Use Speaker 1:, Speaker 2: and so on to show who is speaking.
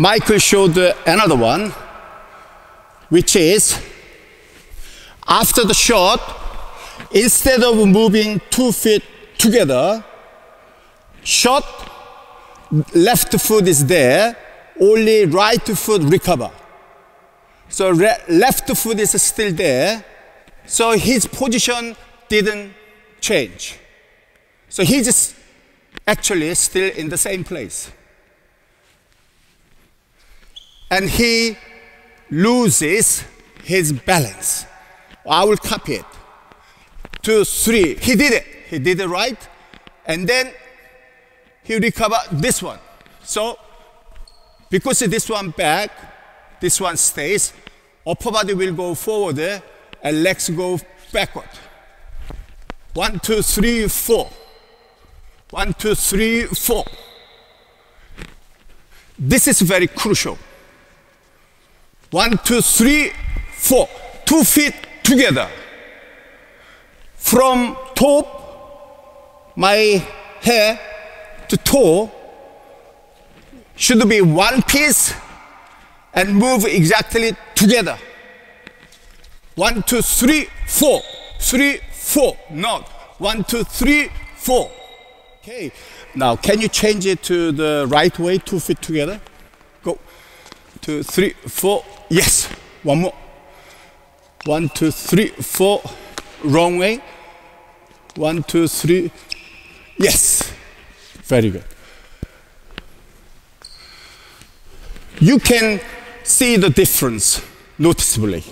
Speaker 1: Michael showed another one, which is after the shot, instead of moving two feet together, shot, left foot is there, only right foot recover. So left foot is still there, so his position didn't change. So he's actually still in the same place. And he loses his balance. I will copy it. Two, three. He did it. He did it right. And then he recover this one. So because this one back, this one stays, upper body will go forward eh, and legs go backward. One, two, three, four. One, two, three, four. This is very crucial. One, two, three, four. Two feet together. From top, my hair to toe should be one piece and move exactly together. One, two, three, four. Three, four. Not one, two, three, four. Okay. Now, can you change it to the right way, two feet together? Go. Two, three, four. Yes. One more. One, two, three, four. Wrong way. One, two, three. Yes. Very good. You can see the difference noticeably.